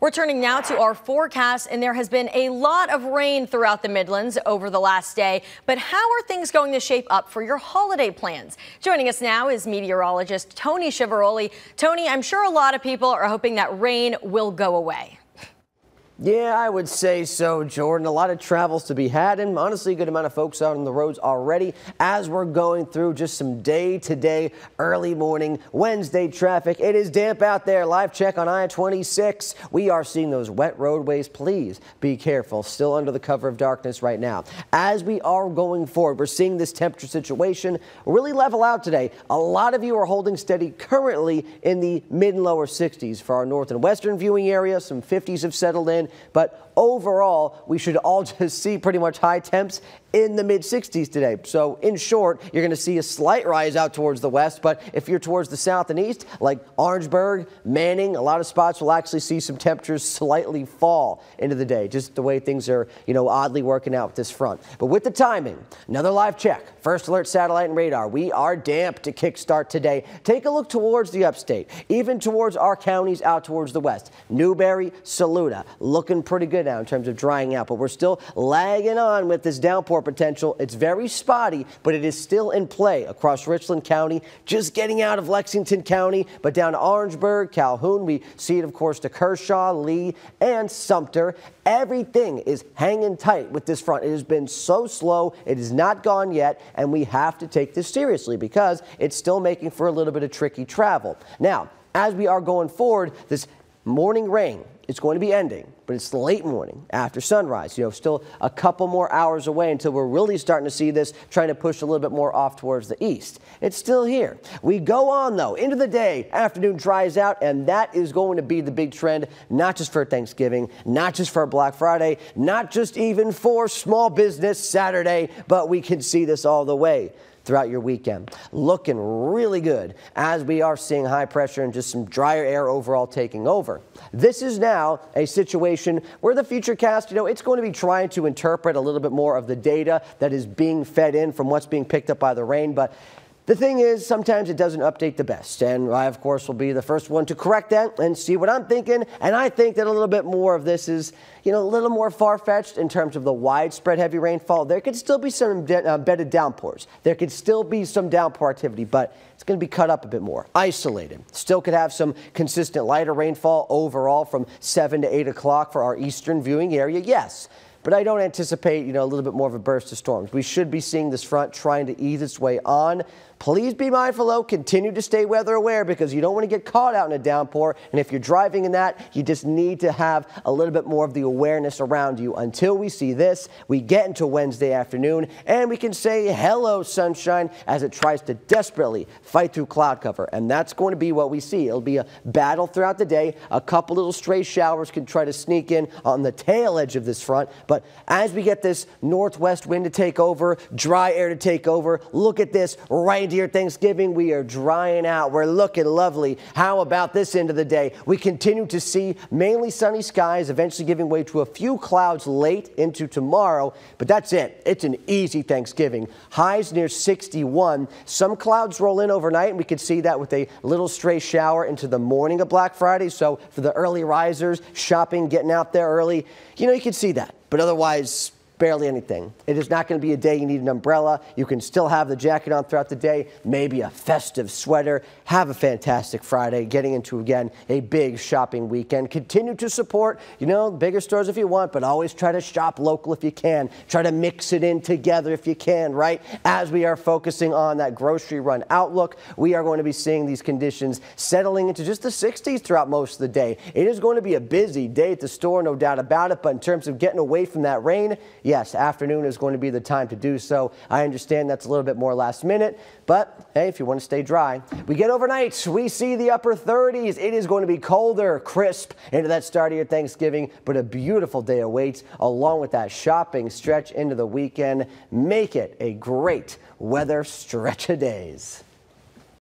We're turning now to our forecast, and there has been a lot of rain throughout the Midlands over the last day. But how are things going to shape up for your holiday plans? Joining us now is meteorologist Tony Chiavaroli. Tony, I'm sure a lot of people are hoping that rain will go away. Yeah, I would say so, Jordan. A lot of travels to be had, and honestly, a good amount of folks out on the roads already as we're going through just some day to day, early morning Wednesday traffic. It is damp out there. Live check on I 26. We are seeing those wet roadways. Please be careful. Still under the cover of darkness right now. As we are going forward, we're seeing this temperature situation really level out today. A lot of you are holding steady currently in the mid and lower 60s for our north and western viewing area. Some 50s have settled in. But overall, we should all just see pretty much high temps in the mid 60s today. So in short, you're going to see a slight rise out towards the west, but if you're towards the south and east, like Orangeburg, Manning, a lot of spots will actually see some temperatures slightly fall into the day, just the way things are, you know, oddly working out with this front. But with the timing, another live check, first alert satellite and radar. We are damp to kickstart today. Take a look towards the upstate, even towards our counties out towards the west. Newberry, Saluda, looking pretty good now in terms of drying out, but we're still lagging on with this downpour potential. It's very spotty, but it is still in play across Richland County, just getting out of Lexington County, but down to Orangeburg, Calhoun. We see it, of course, to Kershaw, Lee, and Sumter. Everything is hanging tight with this front. It has been so slow. It is not gone yet, and we have to take this seriously because it's still making for a little bit of tricky travel. Now, as we are going forward, this morning rain it's going to be ending, but it's late morning after sunrise. You know, still a couple more hours away until we're really starting to see this trying to push a little bit more off towards the east. It's still here. We go on though into the day. Afternoon dries out, and that is going to be the big trend, not just for Thanksgiving, not just for Black Friday, not just even for small business Saturday, but we can see this all the way throughout your weekend. Looking really good as we are seeing high pressure and just some drier air overall taking over. This is now a situation where the Futurecast, you know, it's going to be trying to interpret a little bit more of the data that is being fed in from what's being picked up by the rain, but the thing is, sometimes it doesn't update the best, and I, of course, will be the first one to correct that and see what I'm thinking. And I think that a little bit more of this is, you know, a little more far-fetched in terms of the widespread heavy rainfall. There could still be some uh, bedded downpours. There could still be some downpour activity, but it's going to be cut up a bit more, isolated. Still could have some consistent lighter rainfall overall from 7 to 8 o'clock for our eastern viewing area, yes but I don't anticipate, you know, a little bit more of a burst of storms. We should be seeing this front trying to ease its way on. Please be mindful, though. Continue to stay weather aware because you don't want to get caught out in a downpour. And if you're driving in that, you just need to have a little bit more of the awareness around you until we see this. We get into Wednesday afternoon and we can say hello, sunshine, as it tries to desperately fight through cloud cover. And that's going to be what we see. It'll be a battle throughout the day. A couple little stray showers can try to sneak in on the tail edge of this front. But as we get this northwest wind to take over, dry air to take over, look at this right dear Thanksgiving, we are drying out. We're looking lovely. How about this end of the day? We continue to see mainly sunny skies, eventually giving way to a few clouds late into tomorrow, but that's it. It's an easy Thanksgiving. Highs near 61. Some clouds roll in overnight, and we could see that with a little stray shower into the morning of Black Friday. So for the early risers, shopping, getting out there early, you know, you can see that. But otherwise, barely anything. It is not going to be a day you need an umbrella. You can still have the jacket on throughout the day, maybe a festive sweater. Have a fantastic Friday, getting into again a big shopping weekend. Continue to support, you know, bigger stores if you want, but always try to shop local if you can. Try to mix it in together if you can, right? As we are focusing on that grocery run outlook, we are going to be seeing these conditions settling into just the 60s throughout most of the day. It is going to be a busy day at the store, no doubt about it, but in terms of getting away from that rain, yes, afternoon is going to be the time to do so. I understand that's a little bit more last minute, but hey, if you want to stay dry. We get overnight, we see the upper 30s. It is going to be colder, crisp into that start of your Thanksgiving, but a beautiful day awaits along with that shopping stretch into the weekend. Make it a great weather stretch of days.